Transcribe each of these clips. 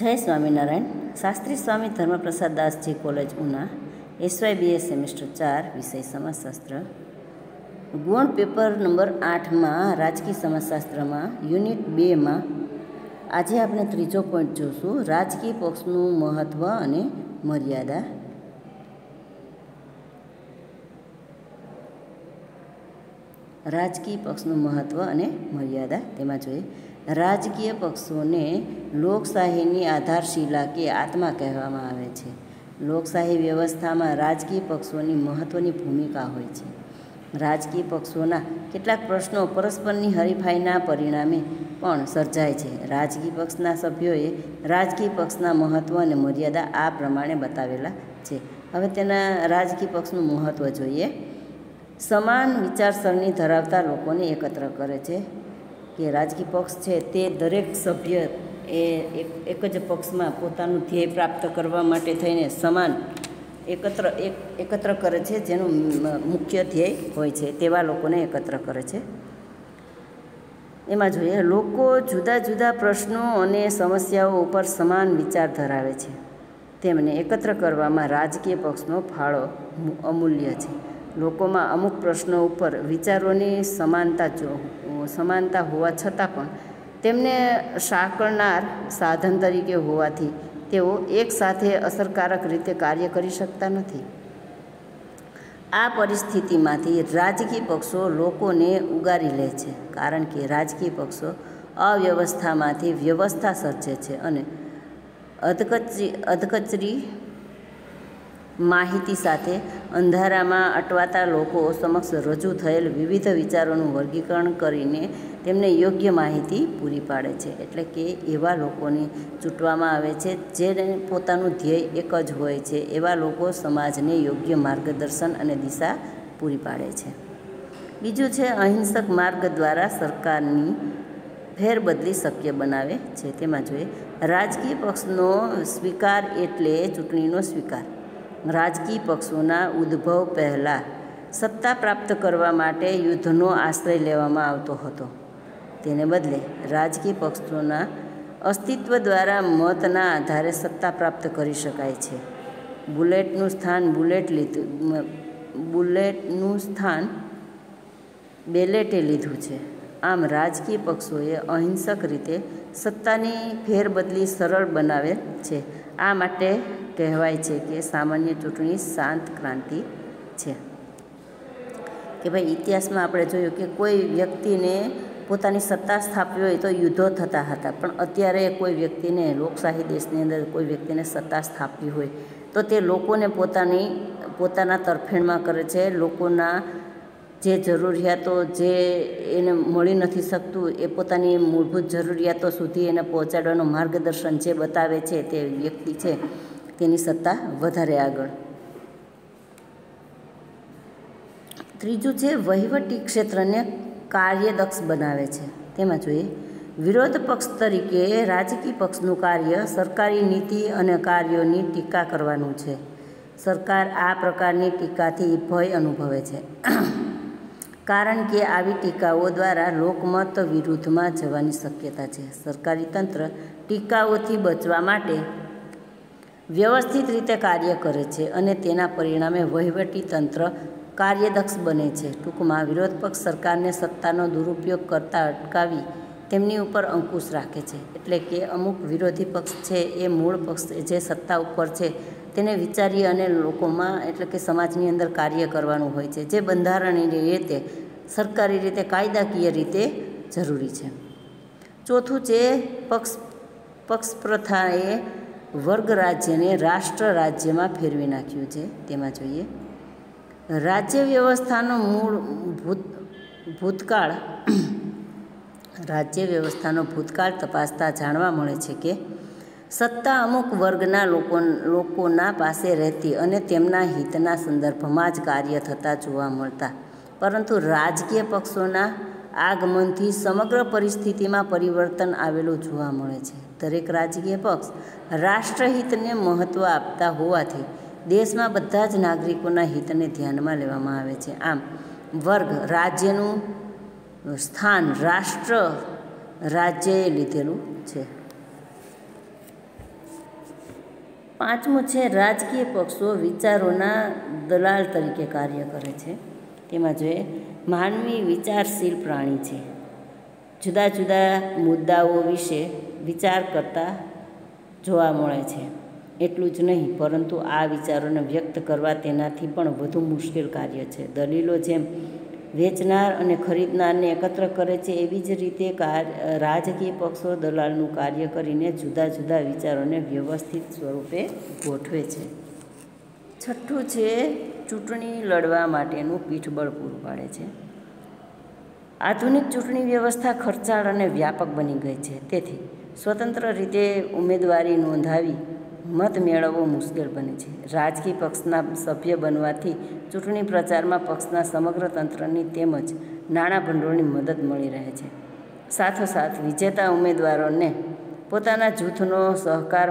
જય Swaminarayan. Shastri Swami Dharmaprasad Dasji college Una SY BA semester ચાર, વિષય સમાજશાસ્ત્ર. ગુણ પેપર નંબર આઠમાં, રાજકીય સમાજશાસ્ત્રમાં, યુનિટ બેમાં આજે આપણે ત્રીજો પોઈન્ટ જોશું, રાજકીય પક્ષનું મહત્ત્વ અને મર્યાદા. રાજકીય પક્ષનું મહત્ત્વ અને મર્યાદા, તેમાં જોઈએ. રાજકીય પક્ષોને લોકશાહીની આધારશિલા કે આત્મા કહેવામાં આવે છે. લોકશાહી વ્યવસ્થામાં રાજકીય પક્ષોની મહત્ત્વની ભૂમિકા હોય છે. રાજકીય પક્ષોના કેટલાક પ્રશ્નો પરસ્પરની હરીફાઈના પરિણામે પણ સર્જાય છે. રાજકીય પક્ષના સભ્યોએ રાજકીય પક્ષના મહત્ત્વ અને મર્યાદા આ પ્રમાણે બતાવેલા છે. હવે તેના રાજકીય પક્ષનું મહત્ત્વ જોઈએ. સમાન વિચારસરણી ધરાવતા લોકોને એકત્ર કરે છે. કે રાજકીય પક્ષ છે તે દરેક સભ્ય એ એક જ પક્ષમાં પોતાનું ધ્યેય પ્રાપ્ત કરવા માટે થઈને સમાન એકત્ર, એક, એકત્ર કરે છે, જેનું મુખ્ય ધ્યેય હોય છે. તેવા લોકોને એકત્ર કરે છે. એમાં જોઈએ, લોકો જુદા જુદા પ્રશ્નો અને સમસ્યાઓ ઉપર સમાન વિચાર ધરાવે છે. તેમને એકત્ર કરવામાં રાજકીય પક્ષનો ફાળો અમૂલ્ય છે. લોકોમાં અમુક પ્રશ્નો ઉપર વિચારોની સમાનતા જો સમાનતા હોવા છતાં પણ તેમને સાંકળનાર સાધન તરીકે હોવાથી તેઓ એકસાથે અસરકારક રીતે કાર્ય કરી શકતા નથી. આ પરિસ્થિતિમાંથી રાજકીય પક્ષો લોકોને ઉગારી લે છે, કારણ કે રાજકીય પક્ષો અવ્યવસ્થામાંથી વ્યવસ્થા સર્જે છે અને અધકચરી અધકચરી માહિતી સાથે અંધારામાં અટવાતા લોકો સમક્ષ રજૂ થયેલ વિવિધ વિચારોનું વર્ગીકરણ કરીને તેમને યોગ્ય માહિતી પૂરી પાડે છે. એટલે કે એવા લોકોને ચૂંટવામાં આવે છે જેને પોતાનું ધ્યેય એક જ હોય છે. એવા લોકો સમાજને યોગ્ય માર્ગદર્શન અને દિશા પૂરી પાડે છે. બીજું છે, અહિંસક માર્ગ દ્વારા સરકારની ફેરબદલી શક્ય બનાવે છે. તેમાં જોઈએ, રાજકીય પક્ષનો સ્વીકાર એટલે ચૂંટણીનો સ્વીકાર. રાજકીય પક્ષોના ઉદ્ભવ પહેલાં સત્તા પ્રાપ્ત કરવા માટે યુદ્ધનો આશ્રય લેવામાં આવતો હતો. તેને બદલે રાજકીય પક્ષોના અસ્તિત્વ દ્વારા મતના આધારે સત્તા પ્રાપ્ત કરી શકાય છે. બુલેટનું સ્થાન બુલેટ લીધું બુલેટનું સ્થાન બેલેટે લીધું છે. આમ રાજકીય પક્ષોએ અહિંસક રીતે સત્તાની ફેરબદલી સરળ બનાવે છે. આ માટે કહેવાય છે કે સામાન્ય ચૂંટણી શાંત ક્રાંતિ છે. કે ભાઈ ઇતિહાસમાં આપણે જોયું કે કોઈ વ્યક્તિને પોતાની સત્તા સ્થાપવી હોય તો યુદ્ધો થતા હતા, પણ અત્યારે કોઈ વ્યક્તિને લોકશાહી દેશની અંદર કોઈ વ્યક્તિને સત્તા સ્થાપવી હોય તો તે લોકોને પોતાની, પોતાના તરફેણમાં કરે છે, લોકોના જે જરૂરિયાતો જે એને મળી નથી શકતું, એ પોતાની મૂળભૂત જરૂરિયાતો સુધી એને પહોંચાડવાનું માર્ગદર્શન જે બતાવે છે તે વ્યક્તિ છે, તેની સત્તા વધારે આગળ. ત્રીજું છે, વહીવટી ક્ષેત્રને કાર્યદક્ષ બનાવે છે. તેમાં જોઈએ, વિરોધ પક્ષ તરીકે રાજકીય પક્ષનું કાર્ય સરકારી નીતિ અને કાર્યોની ટીકા કરવાનું છે. સરકાર આ પ્રકારની ટીકાથી ભય અનુભવે છે. કારણ કે આવી ટીકાઓ દ્વારા લોકમત વિરુદ્ધમાં જવાની શક્યતા છે. સરકારી તંત્ર ટીકાઓથી બચવા માટે વ્યવસ્થિત રીતે કાર્ય કરે છે અને તેના પરિણામે વહીવટી તંત્ર કાર્યદક્ષ બને છે. ટૂંકમાં, વિરોધ પક્ષ સરકારને સત્તાનો દુરુપયોગ કરતાં અટકાવી તેમની ઉપર અંકુશ રાખે છે. એટલે કે અમુક વિરોધી પક્ષ છે એ મૂળ પક્ષ જે સત્તા ઉપર છે તેને વિચારી અને લોકોમાં એટલે કે સમાજની અંદર કાર્ય કરવાનું હોય છે. જે બંધારણીય રીતે, સરકારી રીતે, કાયદાકીય રીતે જરૂરી છે. ચોથું છે પક્ષ પક્ષ પ્રથાએ વર્ગ રાજ્યને રાષ્ટ્ર રાજ્યમાં ફેરવી નાખ્યું છે. તેમાં જોઈએ, રાજ્ય વ્યવસ્થાનો મૂળ ભૂત, ભૂતકાળ, રાજ્ય વ્યવસ્થાનો ભૂતકાળ તપાસતા જાણવા મળે છે કે સત્તા અમુક વર્ગના લોકો લોકોના પાસે રહેતી અને તેમના હિતના સંદર્ભમાં જ કાર્ય થતા જોવા મળતા. પરંતુ રાજકીય પક્ષોના આગમનથી સમગ્ર પરિસ્થિતિમાં પરિવર્તન આવેલું જોવા મળે છે. દરેક રાજકીય પક્ષ રાષ્ટ્રહિતને મહત્ત્વ આપતા હોવાથી દેશમાં બધા જ નાગરિકોના હિતને ધ્યાનમાં લેવામાં આવે છે. આમ, વર્ગ રાજ્યનું સ્થાન રાષ્ટ્ર રાજ્યએ લીધેલું છે. પાંચમું છે, રાજકીય પક્ષો વિચારોના દલાલ તરીકે કાર્ય કરે છે. તેમાં જોઈએ, માનવી વિચારશીલ પ્રાણી છે. જુદા જુદા મુદ્દાઓ વિશે વિચાર કરતા જોવા મળે છે. એટલું જ નહીં, પરંતુ આ વિચારોને વ્યક્ત કરવા તેનાથી પણ વધુ મુશ્કેલ કાર્ય છે. દલીલો જેમ વેચનાર અને ખરીદનારને એકત્ર કરે છે, એવી જ રીતે રાજકીય પક્ષો દલાલનું કાર્ય કરીને જુદા જુદા વિચારોને વ્યવસ્થિત સ્વરૂપે ગોઠવે છે. છઠ્ઠું છે, ચૂંટણી લડવા માટેનું પીઠબળ પૂરું પાડે છે. આધુનિક ચૂંટણી વ્યવસ્થા ખર્ચાળ અને વ્યાપક બની ગઈ છે. તેથી સ્વતંત્ર રીતે ઉમેદવારી નોંધાવી મત મેળવવો મુશ્કેલ બને છે. રાજકીય પક્ષના સભ્ય બનવાથી ચૂંટણી પ્રચારમાં પક્ષના સમગ્ર તંત્રની તેમજ નાણાં ભંડોળની મદદ મળી રહે છે. સાથોસાથ વિજેતા ઉમેદવારોને પોતાના જૂથનો સહકાર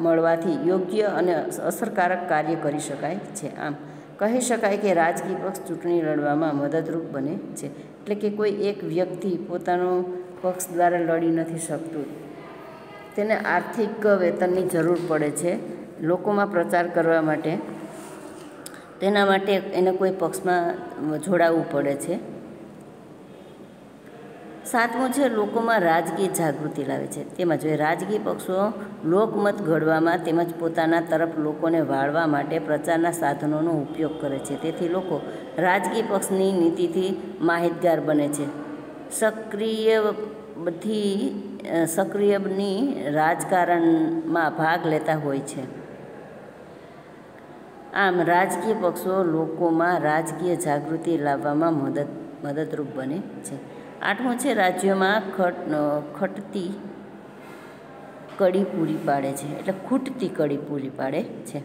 મળવાથી યોગ્ય અને અસરકારક કાર્ય કરી શકાય છે. આમ, કહી શકાય કે રાજકીય પક્ષ ચૂંટણી લડવામાં મદદરૂપ બને છે. એટલે કે કોઈ એક વ્યક્તિ પોતાનો પક્ષ દ્વારા લડી નથી શકતું. તેને આર્થિક વેતનની જરૂર પડે છે લોકોમાં પ્રચાર કરવા માટે. તેના માટે એને કોઈ પક્ષમાં જોડાવવું પડે છે. સાતમું છે લોકોમાં રાજકીય જાગૃતિ લાવે છે. તેમાં જોઈએ રાજકીય પક્ષો લોકમત ઘડવામાં તેમજ પોતાના તરફ લોકોને વાળવા માટે પ્રચારના સાધનોનો ઉપયોગ કરે છે. તેથી લોકો રાજકીય પક્ષની નીતિથી માહિતગાર બને છે. સક્રિય બધી સક્રિયની રાજકારણમાં ભાગ લેતા હોય છે. આમ રાજકીય પક્ષો લોકોમાં રાજકીય જાગૃતિ લાવવામાં મદદ, મદદરૂપ બને છે. આઠમું છે, રાજ્યોમાં ખટ ખટતી કડી પૂરી પાડે છે, એટલે ખૂટતી કડી પૂરી પાડે છે.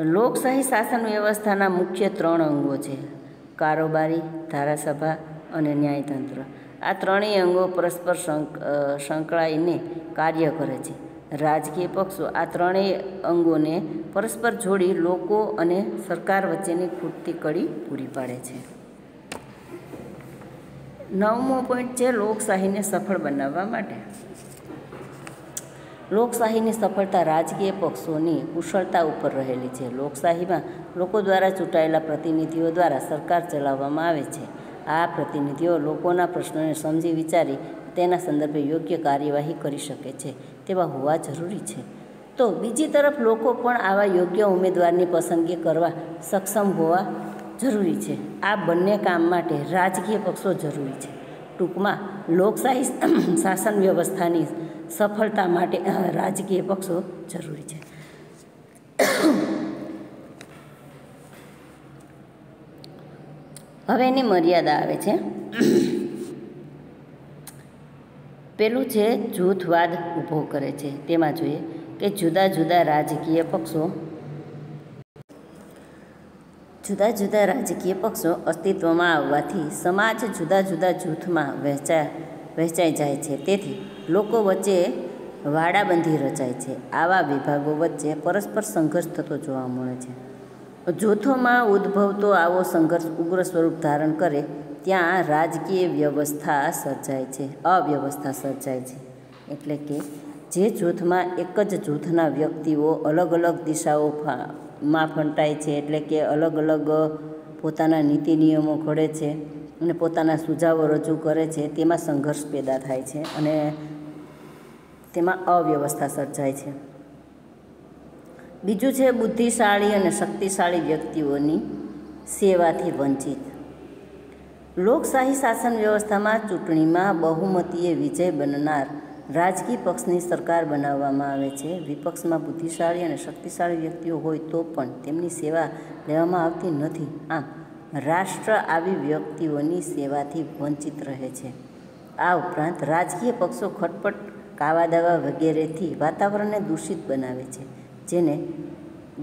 લોકશાહી શાસન વ્યવસ્થાના મુખ્ય ત્રણ અંગો છે, કારોબારી, ધારાસભા અને ન્યાયતંત્ર. આ ત્રણેય અંગો પરસ્પર સંકળાઈને કાર્ય કરે છે. રાજકીય પક્ષો આ ત્રણેય અંગોને પરસ્પર જોડી લોકો અને સરકાર વચ્ચેની ખૂટતી કડી પૂરી પાડે છે. નવમો પોઈન્ટ છે લોકશાહીને સફળ બનાવવા માટે. લોકશાહીની સફળતા રાજકીય પક્ષોની કુશળતા ઉપર રહેલી છે. લોકશાહીમાં લોકો દ્વારા ચૂંટાયેલા પ્રતિનિધિઓ દ્વારા સરકાર ચલાવવામાં આવે છે. આ પ્રતિનિધિઓ લોકોના પ્રશ્નોને સમજી વિચારી તેના સંદર્ભે યોગ્ય કાર્યવાહી કરી શકે છે, તેવા હોવા જરૂરી છે. તો બીજી તરફ લોકો પણ આવા યોગ્ય ઉમેદવારની પસંદગી કરવા સક્ષમ હોવા જરૂરી છે. આ બંને કામ માટે રાજકીય પક્ષો જરૂરી છે. ટૂંકમાં લોકશાહી શાસન વ્યવસ્થાની સફળતા માટે રાજકીય પક્ષો જરૂરી છે. હવે એની મર્યાદા આવે છે. પેલું છે જૂથવાદ ઊભો કરે છે. તેમાં જોઈએ કે જુદા જુદા રાજકીય પક્ષો જુદા જુદા રાજકીય પક્ષો અસ્તિત્વમાં આવવાથી સમાજ જુદા જુદા જૂથમાં વહેંચા વહેંચાઈ જાય છે. તેથી લોકો વચ્ચે વાડાબંધી રચાય છે. આવા વિભાગો વચ્ચે પરસ્પર સંઘર્ષ થતો જોવા મળે છે. જૂથોમાં ઉદ્ભવતો આવો સંઘર્ષ ઉગ્ર સ્વરૂપ ધારણ કરે, ત્યાં રાજકીય વ્યવસ્થા સર્જાય છે, અવ્યવસ્થા સર્જાય છે. એટલે કે જે જૂથમાં એક જ જૂથના વ્યક્તિઓ અલગ અલગ દિશાઓ માં ફંટાય છે, એટલે કે અલગ અલગ પોતાના નીતિ નિયમો ઘડે છે અને પોતાના સુઝાવો રજૂ કરે છે, તેમાં સંઘર્ષ પેદા થાય છે અને તેમાં અવ્યવસ્થા સર્જાય છે. બીજું છે બુદ્ધિશાળી અને શક્તિશાળી વ્યક્તિઓની સેવાથી વંચિત. લોકશાહી શાસન વ્યવસ્થામાં ચૂંટણીમાં બહુમતીએ વિજય બનનાર રાજકીય પક્ષની સરકાર બનાવવામાં આવે છે. વિપક્ષમાં બુદ્ધિશાળી અને શક્તિશાળી વ્યક્તિઓ હોય તો પણ તેમની સેવા લેવામાં આવતી નથી. આમ, રાષ્ટ્ર આવી વ્યક્તિઓની સેવાથી વંચિત રહે છે. આ ઉપરાંત રાજકીય પક્ષો ખટપટ કાવા દાવા વગેરેથી વાતાવરણને દૂષિત બનાવે છે. જેને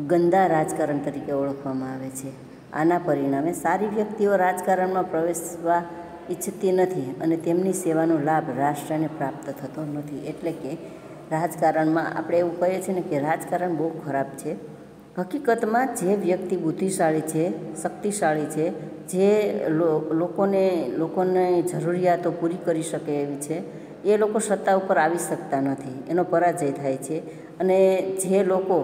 ગંદા રાજકારણ તરીકે ઓળખવામાં આવે છે. આના પરિણામે સારી વ્યક્તિઓ રાજકારણમાં પ્રવેશવા ઈચ્છતી નથી અને તેમની સેવાનો લાભ રાષ્ટ્રને પ્રાપ્ત થતો નથી. એટલે કે રાજકારણમાં આપણે એવું કહીએ છીએ ને કે રાજકારણ બહુ ખરાબ છે. હકીકતમાં જે વ્યક્તિ બુદ્ધિશાળી છે, શક્તિશાળી છે, જે લોકોને લોકોને જરૂરિયાતો પૂરી કરી શકે એવી છે, એ લોકો સત્તા ઉપર આવી શકતા નથી. એનો પરાજય થાય છે. અને જે લોકો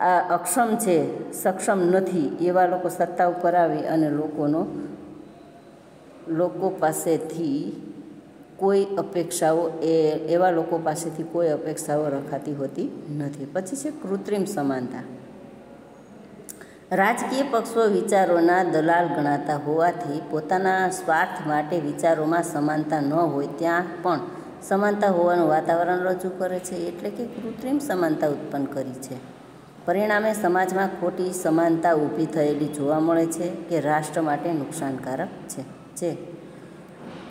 આ અક્ષમ છે, સક્ષમ નથી, એવા લોકો સત્તા ઉપર આવી અને લોકોનો, લોકો પાસેથી કોઈ અપેક્ષાઓ એ, એવા લોકો પાસેથી કોઈ અપેક્ષાઓ રખાતી હોતી નથી. પછી છે કૃત્રિમ સમાનતા. રાજકીય પક્ષો વિચારોના દલાલ ગણાતા હોવાથી પોતાના સ્વાર્થ માટે વિચારોમાં સમાનતા ન હોય ત્યાં પણ સમાનતા હોવાનું વાતાવરણ રજૂ કરે છે એટલે કે કૃત્રિમ સમાનતા ઉત્પન્ન કરી છે. પરિણામે સમાજમાં ખોટી સમાનતા ઊભી થયેલી જોવા મળે છે કે રાષ્ટ્ર માટે નુકસાનકારક છે. જે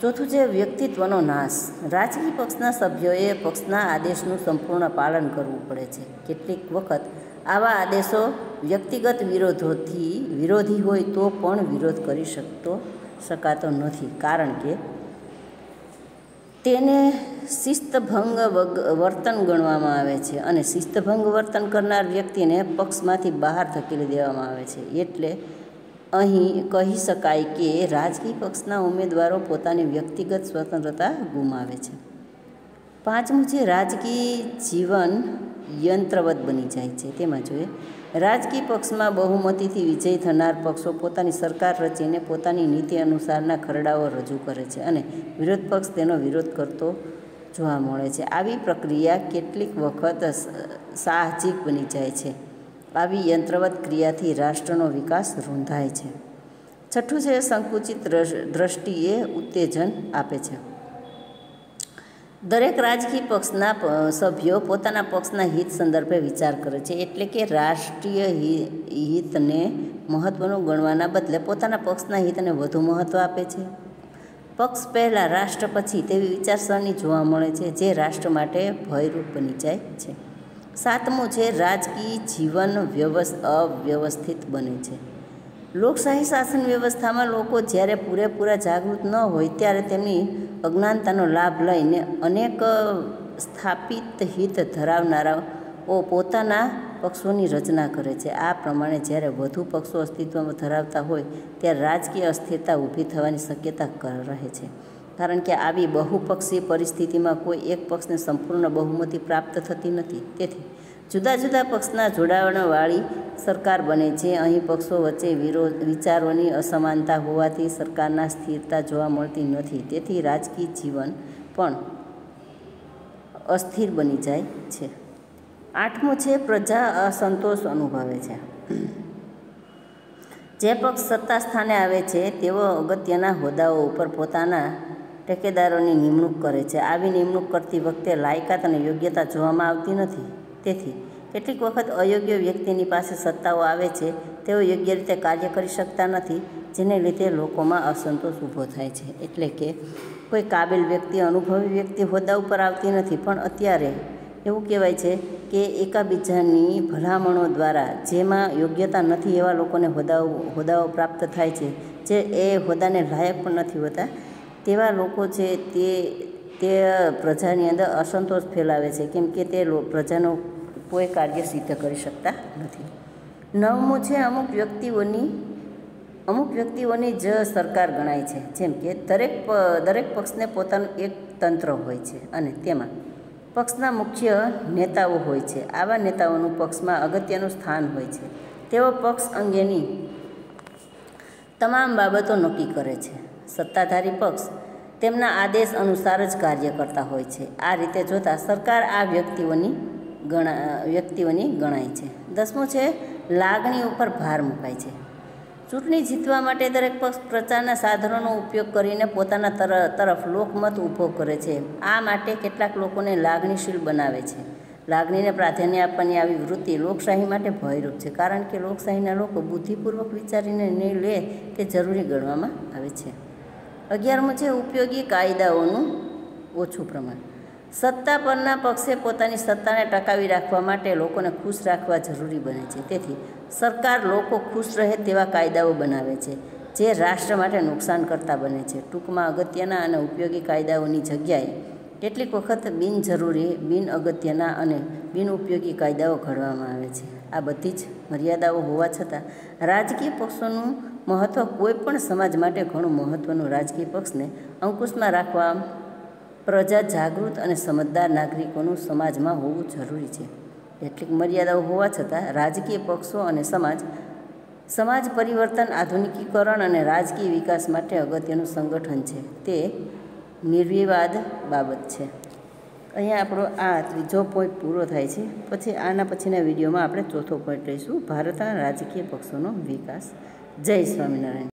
ચોથું છે વ્યક્તિત્વનો નાશ. રાજકીય પક્ષના સભ્યોએ પક્ષના આદેશનું સંપૂર્ણ પાલન કરવું પડે છે. કેટલીક વખત આવા આદેશો વ્યક્તિગત વિરોધોથી વિરોધી હોય તો પણ વિરોધ કરી શકતો શકાતો નથી. કારણ કે તેને શિસ્તભંગ વર્તન ગણવામાં આવે છે અને શિસ્તભંગ વર્તન કરનાર વ્યક્તિને પક્ષમાંથી બહાર ધકેલી દેવામાં આવે છે. એટલે અહીં કહી શકાય કે રાજકીય પક્ષના ઉમેદવારો પોતાની વ્યક્તિગત સ્વતંત્રતા ગુમાવે છે. પાંચમું છે રાજકીય જીવન યંત્રવત બની જાય છે. તેમાં જોઈએ રાજકીય પક્ષમાં બહુમતીથી વિજય થનાર પક્ષો પોતાની સરકાર રચીને પોતાની નીતિ અનુસારના ખરડાઓ રજૂ કરે છે અને વિરોધ પક્ષ તેનો વિરોધ કરતો જોવા મળે છે. આવી પ્રક્રિયા કેટલીક વખત સાહજિક બની જાય છે. આવી યંત્રવત ક્રિયાથી રાષ્ટ્રનો વિકાસ રૂંધાય છે. છઠ્ઠું છે સંકુચિત દ્રષ્ટિએ ઉત્તેજન આપે છે. દરેક રાજકીય પક્ષના સભ્યો પોતાના પક્ષના હિત સંદર્ભે વિચાર કરે છે. એટલે કે રાષ્ટ્રીય હિતને મહત્ત્વનું ગણવાના બદલે પોતાના પક્ષના હિતને વધુ મહત્ત્વ આપે છે. પક્ષ પહેલાં રાષ્ટ્ર પછી તેવી વિચારસરણી જોવા મળે છે, જે રાષ્ટ્ર માટે ભયરૂપ બની જાય છે. સાતમું છે રાજકીય જીવન વ્યવસ, અવ્યવસ્થિત બને છે. લોકશાહી શાસન વ્યવસ્થામાં લોકો જ્યારે પૂરેપૂરા જાગૃત ન હોય, ત્યારે તેમની અજ્ઞાનતાનો લાભ લઈને અનેક સ્થાપિત હિત ધરાવનારાઓ પોતાના પક્ષોની રચના કરે છે. આ પ્રમાણે જ્યારે વધુ પક્ષો અસ્તિત્વમાં ધરાવતા હોય, ત્યારે રાજકીય અસ્થિરતા ઊભી થવાની શક્યતા રહે છે. કારણ કે આવી બહુપક્ષીય પરિસ્થિતિમાં કોઈ એક પક્ષને સંપૂર્ણ બહુમતી પ્રાપ્ત થતી નથી. તેથી જુદા જુદા પક્ષના જોડાણવાળી સરકાર બને છે. અહીં પક્ષો વચ્ચે વિરોધ, વિચારોની અસમાનતા હોવાથી સરકારના સ્થિરતા જોવા મળતી નથી. તેથી રાજકીય જીવન પણ અસ્થિર બની જાય છે. આઠમું છે, પ્રજા અસંતોષ અનુભવે છે. જે પક્ષ સત્તા સ્થાને આવે છે, તેઓ અગત્યના હોદ્દાઓ ઉપર પોતાના ટેકેદારોની નિમણૂક કરે છે. આવી નિમણૂક કરતી વખતે લાયકાત અને યોગ્યતા જોવામાં આવતી નથી. તેથી કેટલીક વખત અયોગ્ય વ્યક્તિની પાસે સત્તાઓ આવે છે, તેઓ યોગ્ય રીતે કાર્ય કરી શકતા નથી, જેને લીધે લોકોમાં અસંતોષ ઊભો થાય છે. એટલે કે કોઈ કાબિલ વ્યક્તિ, અનુભવી વ્યક્તિ હોદ્દા ઉપર આવતી નથી, પણ અત્યારે એવું કહેવાય છે કે એકાબીજાની ભલામણો દ્વારા જેમાં યોગ્યતા નથી એવા લોકોને હોદ્દાઓ હોદ્દાઓ પ્રાપ્ત થાય છે, જે એ હોદ્દાને લાયક પણ નથી હોતા. તેવા લોકો છે તે તે પ્રજાની અંદર અસંતોષ ફેલાવે છે, કેમ કે તે પ્રજાનો કોઈ કાર્ય સિદ્ધ કરી શકતા નથી. નવમું છે, અમુક વ્યક્તિઓની અમુક વ્યક્તિઓની જ સરકાર ગણાય છે, જેમ કે દરેક દરેક પક્ષને પોતાનું એક તંત્ર હોય છે અને તેમાં પક્ષના મુખ્ય નેતાઓ હોય છે. આવા નેતાઓનું પક્ષમાં અગત્યનું સ્થાન હોય છે. તેઓ પક્ષ અંગેની તમામ બાબતો નક્કી કરે છે. સત્તાધારી પક્ષ તેમના આદેશ અનુસાર જ કાર્ય કરતા હોય છે. આ રીતે જોતાં સરકાર આ વ્યક્તિઓની ગણા, વ્યક્તિઓની ગણાય છે. દસમું છે, લાગણી ઉપર ભાર મુકાય છે. ચૂંટણી જીતવા માટે દરેક પક્ષ પ્રચારના સાધનોનો ઉપયોગ કરીને પોતાના તરફ લોકમત ઊભો કરે છે. આ માટે કેટલાક લોકોને લાગણીશીલ બનાવે છે. લાગણીને પ્રાધાન્ય આપવાની આવી વૃત્તિ લોકશાહી માટે ભયરૂપ છે, કારણ કે લોકશાહીના લોકો બુદ્ધિપૂર્વક વિચારીને નિર્ણય લે તે જરૂરી ગણવામાં આવે છે. અગિયારમું છે ઉપયોગી કાયદાઓનું ઓછું પ્રમાણ. સત્તા પરના પક્ષે પોતાની સત્તાને ટકાવી રાખવા માટે લોકોને ખુશ રાખવા જરૂરી બને છે. તેથી સરકાર લોકો ખુશ રહે તેવા કાયદાઓ બનાવે છે, જે રાષ્ટ્ર માટે નુકસાન કરતા બને છે. ટૂંકમાં અગત્યના અને ઉપયોગી કાયદાઓની જગ્યાએ કેટલીક વખત બિનજરૂરી બિન અગત્યના અને બિનઉપયોગી કાયદાઓ ઘડવામાં આવે છે. આ બધી જ મર્યાદાઓ હોવા છતાં રાજકીય પક્ષોનું મહત્ત્વ કોઈ પણ સમાજ માટે ઘણું મહત્ત્વનું રાજકીય પક્ષને અંકુશમાં રાખવા પ્રજા જાગૃત અને સમજદાર નાગરિકોનું સમાજમાં હોવું જરૂરી છે. કેટલીક મર્યાદાઓ હોવા છતાં રાજકીય પક્ષો અને સમાજ સમાજ પરિવર્તન, આધુનિકીકરણ અને રાજકીય વિકાસ માટે અગત્યનું સંગઠન છે. તે નિર્વિવાદ બાબત છે. અહીંયા આપણો આ ત્રીજો પોઈન્ટ પૂરો થાય છે. પછી આના પછીના વિડીયોમાં આપણે ચોથો પોઈન્ટ લઈશું. ભારતના રાજકીય પક્ષોનો વિકાસ. જય સ્વામિનારાયણ.